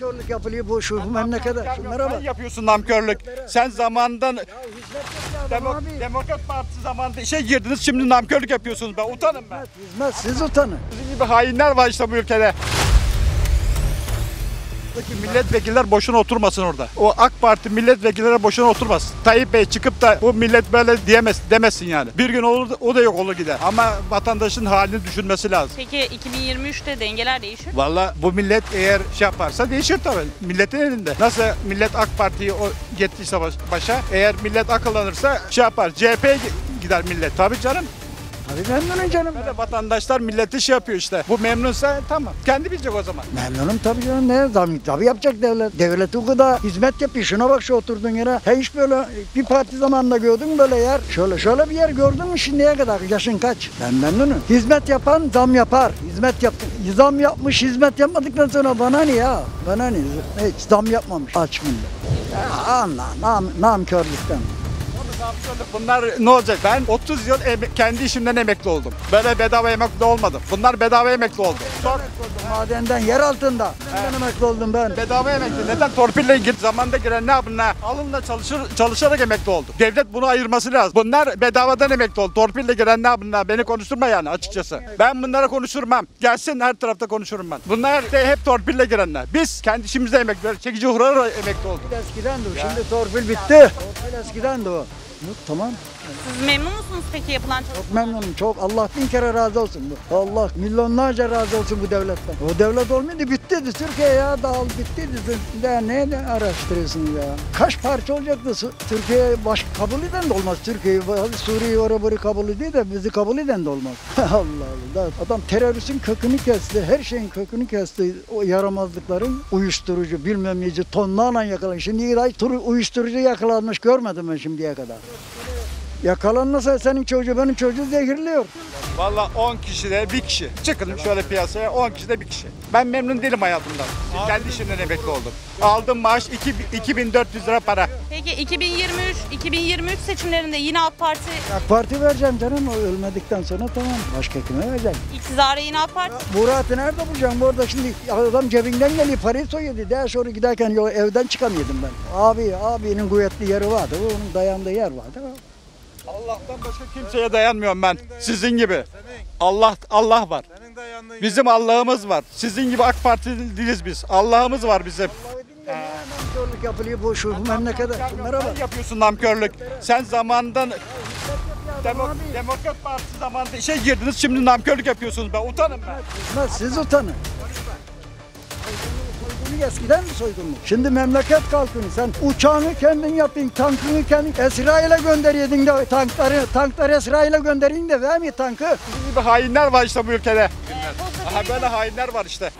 namkörlük yapılıyor bu şu memlekete. Şunlara Sen bak. yapıyorsun namkörlük. Sen zamandan Hizmet yapıyor Demo- adam abi. Demokrat Partisi zamanında işe girdiniz şimdi namkörlük yapıyorsunuz. Ben utanın ben. Hizmet, hizmet siz utanın. Sizin gibi hainler var işte bu ülkede. Buradaki milletvekiller boşuna oturmasın orada. O AK Parti milletvekilleri boşuna oturmasın. Tayyip Bey çıkıp da bu millet böyle diyemez, demesin yani. Bir gün olur o da yok olur gider. Ama vatandaşın halini düşünmesi lazım. Peki 2023'te dengeler değişir. Valla bu millet eğer şey yaparsa değişir tabii. Milletin elinde. Nasıl millet AK Parti'yi o gettiyse baş- başa eğer millet akıllanırsa şey yapar. CHP'ye gider millet. Tabii canım. Tabii memnunum canım. Böyle vatandaşlar milleti şey yapıyor işte. Bu memnunsa tamam. Kendi bilecek o zaman. Memnunum tabii canım. Ne zam tabii yapacak devlet. Devlet o kadar hizmet yapıyor. Şuna bak şu oturduğun yere. He hiç böyle bir parti zamanında gördün mü böyle yer? Şöyle şöyle bir yer gördün mü şimdiye kadar? Yaşın kaç? Ben memnunum. Hizmet yapan zam yapar. Hizmet yap zam yapmış hizmet yapmadıktan sonra bana ne ya? Bana ne? Hiç zam yapmamış. Aç millet. Ya anla nam, namkörlükten. Bunlar ne olacak? Ben 30 yıl kendi işimden emekli oldum. Böyle bedava emekli olmadım. Bunlar bedava emekli oldu. Sor. Madenden yer altında. Ben emekli oldum ben. Bedava emekli. Neden? Torpille gir. Zamanda giren ne yapın ne? Alınla çalışır, çalışarak emekli oldu. Devlet bunu ayırması lazım. Bunlar bedavadan emekli oldu. Torpille giren ne yapın ne? Beni konuşturma yani açıkçası. Ben bunlara konuşturmam. Gelsin her tarafta konuşurum ben. Bunlar de hep torpille girenler. Biz kendi işimizde emekli, çekici hurarak emekli olduk. Eskiden de. Şimdi torpil bitti. Torpil eskiden de o. Yok, tamam. Siz memnun musunuz peki yapılan çalışmalardan? Çok memnunum. Çok. Allah bin kere razı olsun. Allah milyonlarca razı olsun bu devletten. O devlet olmaydı bittiydi. Türkiye ya dağıl bittiydi. Daha ne de araştırıyorsun ya? Kaç parça olacaktı? Türkiye baş kabul eden de olmaz. Türkiye'yi Suriye'yi oraya buraya kabul ediyor da bizi kabul eden de olmaz. Allah Allah. Adam teröristin kökünü kesti. Her şeyin kökünü kesti. O yaramazlıkların uyuşturucu bilmem neci tonlarla yakalan. Şimdi uyuşturucu yakalanmış görmedim ben şimdiye kadar. Thank you. Yakalanmasa senin çocuğu benim çocuğu zehirliyor. Valla 10 kişide bir kişi. Çıkın şöyle piyasaya 10 kişide bir kişi. Ben memnun değilim hayatımdan. Kendi işimden emekli oldum. Aldığım maaş 2, 2400 lira para. Peki 2023 2023 seçimlerinde yine AK Parti AK Parti vereceğim canım o ölmedikten sonra tamam. Başka kime vereceğim? iktidara yine AK Parti Murat'ı nerede bulacağım? Burada şimdi adam cebinden geliyor parayı soyuyordu. Daha sonra giderken yol, evden çıkamıyordum ben. Abi, abinin kuvvetli yeri vardı. Onun dayandığı yer vardı. Allah'tan başka kimseye dayanmıyorum ben. Sizin gibi. Allah Allah var. Bizim Allah'ımız var. Sizin gibi AK Partili değiliz biz. Allah'ımız var bizim. Namkörlük yapılıyor bu şu memlekete. Şunlara bak. Sen yapıyorsun namkörlük. Sen zamandan Demo- Demokrat Partisi zamanında işe girdiniz şimdi namkörlük yapıyorsunuz. Ben utanın ben. Siz utanın. Soygunu eskiden mi soygunlu? Şimdi memleket kalkın. Sen uçağını kendin yapın, tankını kendin. İsrail'e gönderiyordun de tankları, tankları İsrail'e gönderin de vermiyor tankı. Sizin gibi hainler var işte bu ülkede. Aha böyle hainler var işte.